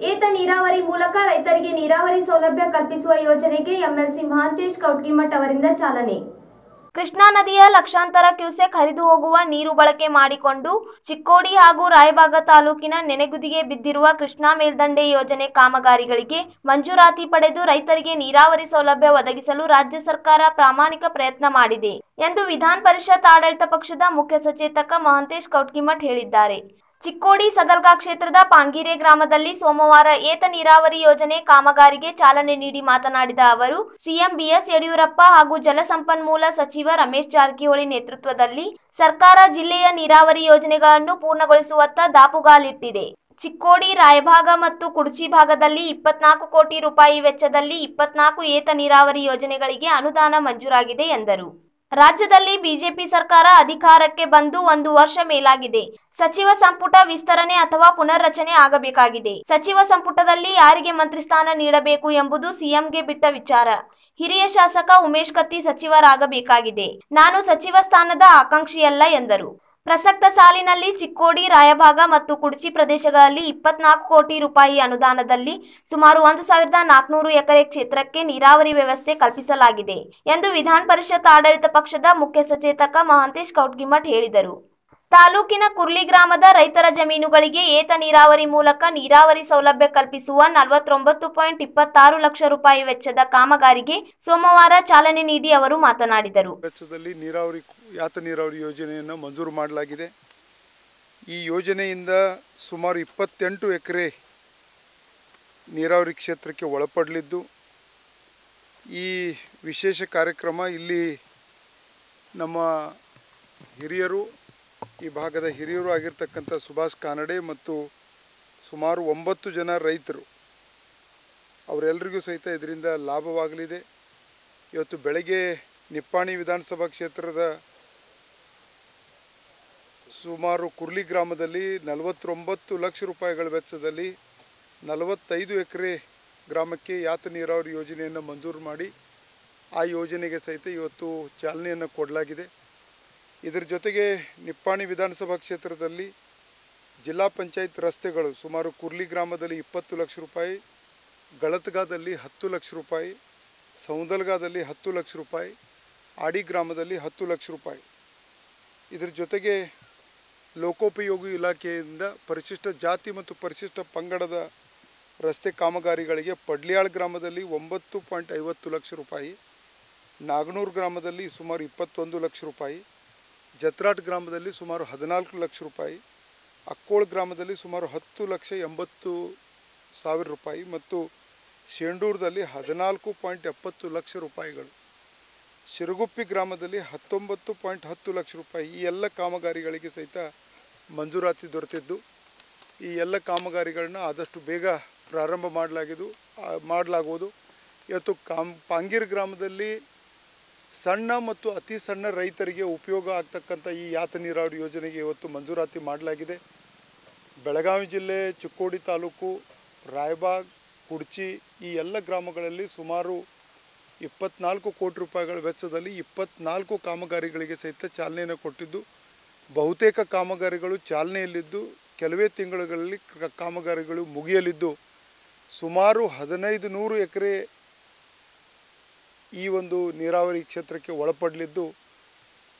ಏತ ನೀರಾವರಿ ಮೂಲಕ ರೈತರಿಗೆ ನೀರಾವರಿ ಸೌಲಭ್ಯ ಕಲ್ಪಿಸುವ ಯೋಜನೆಗೆ ಎಂಎಲ್ಸಿ ಮಹಾಂತೇಶ್ ಕೌಟ್ಗಿಮಠ್ ಅವರಿಂದ ಚಾಲನೆ. ಕೃಷ್ಣಾ ನದಿಯ ಲಕ್ಷಾಂತರ ಕ್ಯೂಸೆಕ್ ಹರಿದು ಹೋಗುವ ನೀರು ಬಳಕೆ ಮಾಡಿಕೊಂಡು ಚಿಕ್ಕೋಡಿ ಹಾಗೂ ರಾಯಬಾಗ ತಾಲೂಕಿನ ನೆನೆಗುದಿಗೆ ಬಿದ್ದಿರುವ ಕೃಷ್ಣಾ ಮೇಲ್ದಂಡೆ ಯೋಜನೆ ಕಾಮಗಾರಿಗಳಿಗೆ ಮಂಜೂರಾತಿ ಪಡೆದು ರೈತರಿಗೆ ನೀರಾವರಿ ಸೌಲಭ್ಯ ಒದಗಿಸಲು ರಾಜ್ಯ ಸರ್ಕಾರ ಪ್ರಾಮಾಣಿಕ ಪ್ರಯತ್ನ ಮಾಡಿದೆ ಎಂದು ವಿಧಾನ ಪರಿಷತ್ ಆಡಳಿತ ಪಕ್ಷದ ಮುಖ್ಯ ಸಚೇತಕ ಮಹಂತೇಶ್ ಕೌಟ್ಕಿಮಠ್ ಹೇಳಿದ್ದಾರೆ. ಚಿಕ್ಕೋಡಿ ಸದಲ್ಗಾ ಕ್ಷೇತ್ರದ ಪಾಂಗಿರೆ ಗ್ರಾಮದಲ್ಲಿ ಸೋಮವಾರ ಏತ ನೀರಾವರಿ ಯೋಜನೆ ಕಾಮಗಾರಿಗೆ ಚಾಲನೆ ನೀಡಿ ಮಾತನಾಡಿದ ಅವರು, ಸಿಎಂ ಬಿಎಸ್ ಯಡಿಯೂರಪ್ಪ ಹಾಗೂ ಜಲಸಂಪನ್ಮೂಲ ಸಚಿವ ರಮೇಶ್ ಜಾರಕಿಹೊಳಿ ನೇತೃತ್ವದಲ್ಲಿ ಸರ್ಕಾರ ಜಿಲ್ಲೆಯ ನೀರಾವರಿ ಯೋಜನೆಗಳನ್ನು ಪೂರ್ಣಗೊಳಿಸುವತ್ತ ದಾಪುಗಾಲಿಟ್ಟಿದೆ. ಚಿಕ್ಕೋಡಿ, ರಾಯಭಾಗ ಮತ್ತು ಕುಡ್ಚಿ ಭಾಗದಲ್ಲಿ ಇಪ್ಪತ್ನಾಲ್ಕು ಕೋಟಿ ರೂಪಾಯಿ ವೆಚ್ಚದಲ್ಲಿ ಇಪ್ಪತ್ನಾಲ್ಕು ಏತ ನೀರಾವರಿ ಯೋಜನೆಗಳಿಗೆ ಅನುದಾನ ಮಂಜೂರಾಗಿದೆ ಎಂದರು. ರಾಜ್ಯದಲ್ಲಿ ಬಿಜೆಪಿ ಸರ್ಕಾರ ಅಧಿಕಾರಕ್ಕೆ ಬಂದು ಒಂದು ವರ್ಷ ಮೇಲಾಗಿದೆ. ಸಚಿವ ಸಂಪುಟ ವಿಸ್ತರಣೆ ಅಥವಾ ಪುನರ್ರಚನೆ ಆಗಬೇಕಾಗಿದೆ. ಸಚಿವ ಸಂಪುಟದಲ್ಲಿ ಯಾರಿಗೆ ಮಂತ್ರಿ ಸ್ಥಾನ ನೀಡಬೇಕು ಎಂಬುದು ಸಿಎಂಗೆ ಬಿಟ್ಟ ವಿಚಾರ. ಹಿರಿಯ ಶಾಸಕ ಉಮೇಶ್ ಕತ್ತಿ ಸಚಿವರಾಗಬೇಕಾಗಿದೆ. ನಾನು ಸಚಿವ ಸ್ಥಾನದ ಆಕಾಂಕ್ಷಿಯಲ್ಲ ಎಂದರು. ಪ್ರಸಕ್ತ ಸಾಲಿನಲ್ಲಿ ಚಿಕ್ಕೋಡಿ, ರಾಯಭಾಗ ಮತ್ತು ಕುಡ್ಚಿ ಪ್ರದೇಶಗಳಲ್ಲಿ ಇಪ್ಪತ್ನಾಲ್ಕು ಕೋಟಿ ರೂಪಾಯಿ ಅನುದಾನದಲ್ಲಿ ಸುಮಾರು ಒಂದು ಸಾವಿರದ ನಾಲ್ಕುನೂರು ಎಕರೆ ಕ್ಷೇತ್ರಕ್ಕೆ ನೀರಾವರಿ ವ್ಯವಸ್ಥೆ ಕಲ್ಪಿಸಲಾಗಿದೆ ಎಂದು ವಿಧಾನ ಪರಿಷತ್ ಆಡಳಿತ ಪಕ್ಷದ ಮುಖ್ಯ ಸಚೇತಕ ಮಹಾಂತೇಶ್ ಕೌಟ್ಗಿಮಠ್ ಹೇಳಿದರು. ತಾಲೂಕಿನ ಕುರ್ಲಿ ಗ್ರಾಮದ ರೈತರ ಜಮೀನುಗಳಿಗೆ ಏತ ನೀರಾವರಿ ಮೂಲಕ ನೀರಾವರಿ ಸೌಲಭ್ಯ ಕಲ್ಪಿಸುವ ನಲವತ್ತೊಂಬತ್ತು ಪಾಯಿಂಟ್ ಇಪ್ಪತ್ತಾರು ಲಕ್ಷ ರೂಪಾಯಿ ವೆಚ್ಚದ ಕಾಮಗಾರಿಗೆ ಸೋಮವಾರ ಚಾಲನೆ ನೀಡಿ ಅವರು ಮಾತನಾಡಿದರು. ವೆಚ್ಚದಲ್ಲಿ ನೀರಾವರಿ, ಯಾತ ನೀರಾವರಿ ಯೋಜನೆಯನ್ನು ಮಂಜೂರು ಮಾಡಲಾಗಿದೆ. ಈ ಯೋಜನೆಯಿಂದ ಸುಮಾರು ಇಪ್ಪತ್ತೆಂಟು ಎಕರೆ ನೀರಾವರಿ ಕ್ಷೇತ್ರಕ್ಕೆ ಒಳಪಡಲಿದ್ದು, ಈ ವಿಶೇಷ ಕಾರ್ಯಕ್ರಮ ಇಲ್ಲಿ ನಮ್ಮ ಹಿರಿಯರು ಈ ಭಾಗದ ಹಿರಿಯರು ಆಗಿರ್ತಕ್ಕಂಥ ಸುಭಾಷ್ ಕಾನಡೆ ಮತ್ತು ಸುಮಾರು ಒಂಬತ್ತು ಜನ ರೈತರು ಅವರೆಲ್ಲರಿಗೂ ಸಹಿತ ಇದರಿಂದ ಲಾಭವಾಗಲಿದೆ. ಇವತ್ತು ಬೆಳಗ್ಗೆ ನಿಪ್ಪಾಣಿ ವಿಧಾನಸಭಾ ಕ್ಷೇತ್ರದ ಸುಮಾರು ಕುರ್ಲಿ ಗ್ರಾಮದಲ್ಲಿ ನಲವತ್ತೊಂಬತ್ತು ಲಕ್ಷ ರೂಪಾಯಿಗಳ ವೆಚ್ಚದಲ್ಲಿ ನಲವತ್ತೈದು ಎಕರೆ ಗ್ರಾಮಕ್ಕೆ ಯಾತ ನೀರಾವರಿ ಯೋಜನೆಯನ್ನು ಮಂಜೂರು ಮಾಡಿ, ಆ ಯೋಜನೆಗೆ ಸಹಿತ ಇವತ್ತು ಚಾಲನೆಯನ್ನು ಕೊಡಲಾಗಿದೆ. ಇದರ ಜೊತೆಗೆ ನಿಪ್ಪಾಣಿ ವಿಧಾನಸಭಾ ಕ್ಷೇತ್ರದಲ್ಲಿ ಜಿಲ್ಲಾ ಪಂಚಾಯತ್ ರಸ್ತೆಗಳು ಸುಮಾರು ಕುರ್ಲಿ ಗ್ರಾಮದಲ್ಲಿ ಇಪ್ಪತ್ತು ಲಕ್ಷ ರೂಪಾಯಿ, ಗಳತ್ಗಾದಲ್ಲಿ ಹತ್ತು ಲಕ್ಷ ರೂಪಾಯಿ, ಸೌಂದಲ್ಗಾದಲ್ಲಿ ಹತ್ತು ಲಕ್ಷ ರೂಪಾಯಿ, ಆಡಿ ಗ್ರಾಮದಲ್ಲಿ ಹತ್ತು ಲಕ್ಷ ರೂಪಾಯಿ. ಇದರ ಜೊತೆಗೆ ಲೋಕೋಪಯೋಗಿ ಇಲಾಖೆಯಿಂದ ಪರಿಶಿಷ್ಟ ಜಾತಿ ಮತ್ತು ಪರಿಶಿಷ್ಟ ಪಂಗಡದ ರಸ್ತೆ ಕಾಮಗಾರಿಗಳಿಗೆ ಪಡ್ಲಿಯಾಳ್ ಗ್ರಾಮದಲ್ಲಿ ಒಂಬತ್ತು ಪಾಯಿಂಟ್ ಐವತ್ತು ಲಕ್ಷ ರೂಪಾಯಿ, ನಾಗನೂರು ಗ್ರಾಮದಲ್ಲಿ ಸುಮಾರು ಇಪ್ಪತ್ತೊಂದು ಲಕ್ಷ ರೂಪಾಯಿ ಜತ್ರಾಟ್ ಗ್ರಾಮದಲ್ಲಿ ಸುಮಾರು ಹದಿನಾಲ್ಕು ಲಕ್ಷ ರೂಪಾಯಿ, ಅಕ್ಕೋಳ್ ಗ್ರಾಮದಲ್ಲಿ ಸುಮಾರು ಹತ್ತು ಲಕ್ಷ ಎಂಬತ್ತು ಸಾವಿರ ರೂಪಾಯಿ ಮತ್ತು ಶೇಂಡೂರದಲ್ಲಿ ಹದಿನಾಲ್ಕು ಪಾಯಿಂಟ್ ಎಪ್ಪತ್ತು ಲಕ್ಷ ರೂಪಾಯಿಗಳು. ಶಿರಗುಪ್ಪಿ ಗ್ರಾಮದಲ್ಲಿ ಹತ್ತೊಂಬತ್ತು ಪಾಯಿಂಟ್ ಹತ್ತು ಲಕ್ಷ ರೂಪಾಯಿ ಈ ಎಲ್ಲ ಕಾಮಗಾರಿಗಳಿಗೆ ಸಹಿತ ಮಂಜೂರಾತಿ ದೊರೆತಿದ್ದು. ಈ ಎಲ್ಲ ಕಾಮಗಾರಿಗಳನ್ನ ಆದಷ್ಟು ಬೇಗ ಪ್ರಾರಂಭ ಮಾಡಲಾಗಿದ್ದು ಮಾಡಲಾಗುವುದು. ಇವತ್ತು ಕಾಮ್, ಪಾಂಗೀರ್ ಗ್ರಾಮದಲ್ಲಿ ಸಣ್ಣ ಮತ್ತು ಅತಿ ಸಣ್ಣ ರೈತರಿಗೆ ಉಪಯೋಗ ಆಗ್ತಕ್ಕಂಥ ಈ ಯಾತ ನೀರಾವರಿ ಯೋಜನೆಗೆ ಇವತ್ತು ಮಂಜೂರಾತಿ ಮಾಡಲಾಗಿದೆ. ಬೆಳಗಾವಿ ಜಿಲ್ಲೆ, ಚಿಕ್ಕೋಡಿ ತಾಲೂಕು, ರಾಯಬಾಗ್, ಕುಡ್ಚಿ ಈ ಎಲ್ಲ ಗ್ರಾಮಗಳಲ್ಲಿ ಸುಮಾರು ಇಪ್ಪತ್ನಾಲ್ಕು ಕೋಟಿ ರೂಪಾಯಿಗಳ ವೆಚ್ಚದಲ್ಲಿ ಇಪ್ಪತ್ನಾಲ್ಕು ಕಾಮಗಾರಿಗಳಿಗೆ ಸಹಿತ ಚಾಲನೆಯನ್ನು ಕೊಟ್ಟಿದ್ದು, ಬಹುತೇಕ ಕಾಮಗಾರಿಗಳು ಚಾಲನೆಯಲ್ಲಿದ್ದು, ಕೆಲವೇ ತಿಂಗಳುಗಳಲ್ಲಿ ಕಾಮಗಾರಿಗಳು ಮುಗಿಯಲಿದ್ದು, ಸುಮಾರು ಹದಿನೈದು ನೂರು ಎಕರೆ ಈ ಒಂದು ನೀರಾವರಿ ಕ್ಷೇತ್ರಕ್ಕೆ ಒಳಪಡಲಿದ್ದು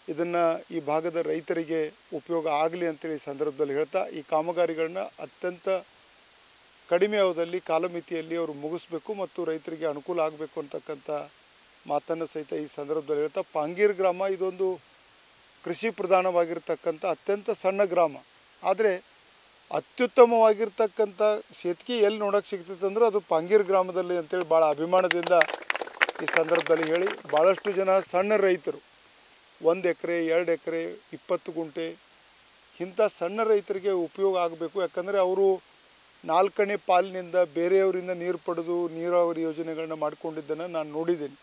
ಇದನ್ನು ಈ ಭಾಗದ ರೈತರಿಗೆ ಉಪಯೋಗ ಆಗಲಿ ಅಂತೇಳಿ ಸಂದರ್ಭದಲ್ಲಿ ಹೇಳ್ತಾ, ಈ ಕಾಮಗಾರಿಗಳನ್ನ ಅತ್ಯಂತ ಕಡಿಮೆ ಅವಧಿಯಲ್ಲಿ, ಕಾಲಮಿತಿಯಲ್ಲಿ ಅವರು ಮುಗಿಸ್ಬೇಕು ಮತ್ತು ರೈತರಿಗೆ ಅನುಕೂಲ ಆಗಬೇಕು ಅಂತಕ್ಕಂಥ ಮಾತನ್ನು ಸಹಿತ ಈ ಸಂದರ್ಭದಲ್ಲಿ ಹೇಳ್ತಾ, ಪಾಂಗೀರ್ ಗ್ರಾಮ ಇದೊಂದು ಕೃಷಿ ಪ್ರಧಾನವಾಗಿರ್ತಕ್ಕಂಥ ಅತ್ಯಂತ ಸಣ್ಣ ಗ್ರಾಮ. ಆದರೆ ಅತ್ಯುತ್ತಮವಾಗಿರ್ತಕ್ಕಂಥ ಶೇತ್ಕಿ ಎಲ್ಲಿ ನೋಡೋಕ್ಕೆ ಸಿಗ್ತೈತೆ ಅಂದ್ರೆ ಅದು ಪಾಂಗೀರ್ ಗ್ರಾಮದಲ್ಲಿ ಅಂತೇಳಿ ಭಾಳ ಅಭಿಮಾನದಿಂದ ಈ ಸಂದರ್ಭದಲ್ಲಿ ಹೇಳಿ ಭಾಳಷ್ಟು ಜನ ಸಣ್ಣ ರೈತರು, ಒಂದು ಎಕರೆ, ಎರಡು ಎಕರೆ, ಇಪ್ಪತ್ತು ಗುಂಟೆ, ಇಂಥ ಸಣ್ಣ ರೈತರಿಗೆ ಉಪಯೋಗ ಆಗಬೇಕು. ಯಾಕಂದರೆ ಅವರು ನಾಲ್ಕನೇ ಪಾಲಿನಿಂದ ಬೇರೆಯವರಿಂದ ನೀರು ಪಡೆದು ನೀರಾವರಿ ಯೋಜನೆಗಳನ್ನ ಮಾಡಿಕೊಂಡಿದ್ದನ್ನು ನಾನು ನೋಡಿದ್ದೀನಿ.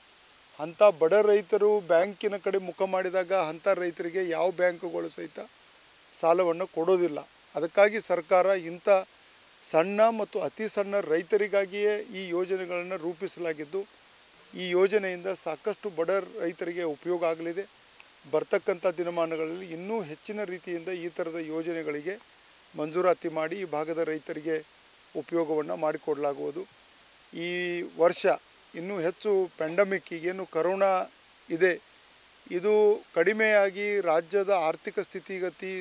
ಅಂಥ ಬಡ ರೈತರು ಬ್ಯಾಂಕಿನ ಕಡೆ ಮುಖ ಮಾಡಿದಾಗ ಅಂಥ ರೈತರಿಗೆ ಯಾವ ಬ್ಯಾಂಕುಗಳು ಸಹಿತ ಸಾಲವನ್ನು ಕೊಡೋದಿಲ್ಲ. ಅದಕ್ಕಾಗಿ ಸರ್ಕಾರ ಇಂಥ ಸಣ್ಣ ಮತ್ತು ಅತಿ ಸಣ್ಣ ರೈತರಿಗಾಗಿಯೇ ಈ ಯೋಜನೆಗಳನ್ನು ರೂಪಿಸಲಾಗಿದ್ದು ಈ ಯೋಜನೆಯಿಂದ ಸಾಕಷ್ಟು ಬಡ ರೈತರಿಗೆ ಉಪಯೋಗ ಆಗಲಿದೆ. ಬರ್ತಕ್ಕಂಥ ದಿನಮಾನಗಳಲ್ಲಿ ಇನ್ನೂ ಹೆಚ್ಚಿನ ರೀತಿಯಿಂದ ಈ ಥರದ ಯೋಜನೆಗಳಿಗೆ ಮಂಜೂರಾತಿ ಮಾಡಿ ಈ ಭಾಗದ ರೈತರಿಗೆ ಉಪಯೋಗವನ್ನು ಮಾಡಿಕೊಡಲಾಗುವುದು. ಈ ವರ್ಷ ಇನ್ನೂ ಹೆಚ್ಚು ಪ್ಯಾಂಡಮಿಕ್ ಈಗೇನು ಕರೋನಾ ಇದೆ. ಇದು ಕಡಿಮೆಯಾಗಿ ರಾಜ್ಯದ ಆರ್ಥಿಕ ಸ್ಥಿತಿಗತಿ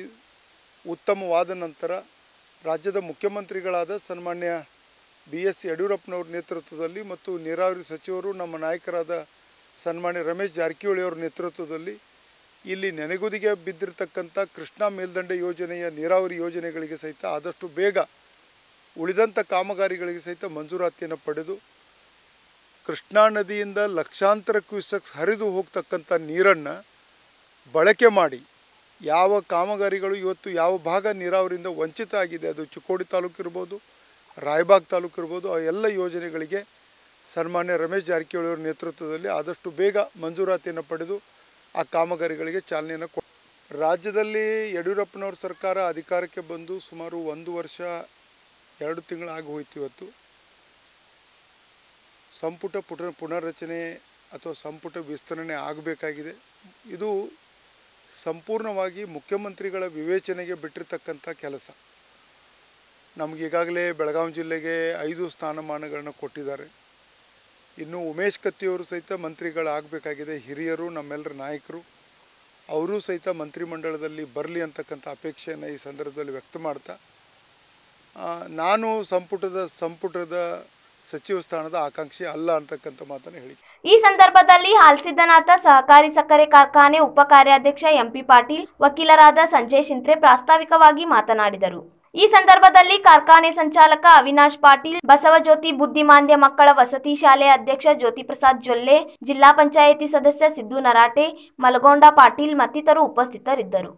ಉತ್ತಮವಾದ ನಂತರ ರಾಜ್ಯದ ಮುಖ್ಯಮಂತ್ರಿಗಳಾದ ಸನ್ಮಾನ್ಯ ಬಿ ಎಸ್ ಯಡಿಯೂರಪ್ಪನವ್ರ ನೇತೃತ್ವದಲ್ಲಿ ಮತ್ತು ನೀರಾವರಿ ಸಚಿವರು ನಮ್ಮ ನಾಯಕರಾದ ಸನ್ಮಾನ್ಯ ರಮೇಶ್ ಜಾರಕಿಹೊಳಿ ಅವರ ನೇತೃತ್ವದಲ್ಲಿ ಇಲ್ಲಿ ನೆನೆಗುದಿಗೆ ಬಿದ್ದಿರತಕ್ಕಂಥ ಕೃಷ್ಣಾ ಮೇಲ್ದಂಡೆ ಯೋಜನೆಯ ನೀರಾವರಿ ಯೋಜನೆಗಳಿಗೆ ಸಹಿತ ಆದಷ್ಟು ಬೇಗ ಉಳಿದಂಥ ಕಾಮಗಾರಿಗಳಿಗೆ ಸಹಿತ ಮಂಜೂರಾತಿಯನ್ನು ಪಡೆದು ಕೃಷ್ಣಾ ನದಿಯಿಂದ ಲಕ್ಷಾಂತರ ಕ್ಯೂಸೆಕ್ಸ್ ಹರಿದು ಹೋಗ್ತಕ್ಕಂಥ ನೀರನ್ನು ಬಳಕೆ ಮಾಡಿ ಯಾವ ಕಾಮಗಾರಿಗಳು ಇವತ್ತು ಯಾವ ಭಾಗ ನೀರಾವರಿಯಿಂದ ವಂಚಿತ ಆಗಿದೆ ಅದು ಚಿಕ್ಕೋಡಿ ತಾಲೂಕು ಇರ್ಬೋದು ರಾಯಬಾಗ್ ತಾಲೂಕು ಇರ್ಬೋದು, ಆ ಎಲ್ಲ ಯೋಜನೆಗಳಿಗೆ ಸನ್ಮಾನ್ಯ ರಮೇಶ್ ಜಾರಕಿಹೊಳಿ ಅವರ ನೇತೃತ್ವದಲ್ಲಿ ಆದಷ್ಟು ಬೇಗ ಮಂಜೂರಾತಿಯನ್ನು ಪಡೆದು ಆ ಕಾಮಗಾರಿಗಳಿಗೆ ಚಾಲನೆಯನ್ನು ಕೊ ರಾಜ್ಯದಲ್ಲಿ ಯಡಿಯೂರಪ್ಪನವ್ರ ಸರ್ಕಾರ ಅಧಿಕಾರಕ್ಕೆ ಬಂದು ಸುಮಾರು ಒಂದು ವರ್ಷ, ಎರಡು ತಿಂಗಳಾಗಿ ಹೋಯ್ತು ಇವತ್ತು. ಸಂಪುಟ ಪುಟ, ಪುನರ್ರಚನೆ ಅಥವಾ ಸಂಪುಟ ವಿಸ್ತರಣೆ ಆಗಬೇಕಾಗಿದೆ. ಇದು ಸಂಪೂರ್ಣವಾಗಿ ಮುಖ್ಯಮಂತ್ರಿಗಳ ವಿವೇಚನೆಗೆ ಬಿಟ್ಟಿರ್ತಕ್ಕಂಥ ಕೆಲಸ. ನಮಗೀಗಾಗಲೇ ಬೆಳಗಾವಿ ಜಿಲ್ಲೆಗೆ ಐದು ಸ್ಥಾನಮಾನಗಳನ್ನು ಕೊಟ್ಟಿದ್ದಾರೆ. ಇನ್ನು ಉಮೇಶ್ ಕತ್ತಿಯವರು ಸಹಿತ ಮಂತ್ರಿಗಳಾಗಬೇಕಾಗಿದೆ. ಹಿರಿಯರು ನಮ್ಮೆಲ್ಲರ ನಾಯಕರು, ಅವರೂ ಸಹಿತ ಮಂತ್ರಿಮಂಡಲದಲ್ಲಿ ಬರಲಿ ಅಂತಕ್ಕಂಥ ಅಪೇಕ್ಷೆಯನ್ನು ಈ ಸಂದರ್ಭದಲ್ಲಿ ವ್ಯಕ್ತ ಮಾಡ್ತಾ ನಾನು ಸಂಪುಟದ ಸಂಪುಟದ ಸಚಿವ ಸ್ಥಾನದ ಆಕಾಂಕ್ಷಿ ಅಲ್ಲ ಅಂತಕ್ಕಂಥ ಮಾತನ್ನು ಹೇಳಿ. ಈ ಸಂದರ್ಭದಲ್ಲಿ ಹಾಲ್ಸಿದ್ದನಾಥ, ಸಹಕಾರಿ ಸಕ್ಕರೆ ಕಾರ್ಖಾನೆ ಉಪ ಕಾರ್ಯಾಧ್ಯಕ್ಷ ಎಂಪಿ ಪಾಟೀಲ್, ವಕೀಲರಾದ ಸಂಜಯ್ ಶಿಂತ್ರೆ ಪ್ರಾಸ್ತಾವಿಕವಾಗಿ ಮಾತನಾಡಿದರು. ಈ ಸಂದರ್ಭದಲ್ಲಿ ಕಾರ್ಖಾನೆ ಸಂಚಾಲಕ ಅವಿನಾಶ್ ಪಾಟೀಲ್, ಬಸವಜ್ಯೋತಿ ಬುದ್ಧಿಮಾಂದ್ಯ ಮಕ್ಕಳ ವಸತಿ ಶಾಲೆ ಅಧ್ಯಕ್ಷ ಜ್ಯೋತಿ ಪ್ರಸಾದ್ ಜೊಲ್ಲೆ, ಜಿಲ್ಲಾ ಪಂಚಾಯಿತಿ ಸದಸ್ಯ ಸಿದ್ದು ನರಾಟೆ, ಮಲಗೊಂಡ ಪಾಟೀಲ್ ಮತ್ತಿತರು ಉಪಸ್ಥಿತರಿದ್ದರು.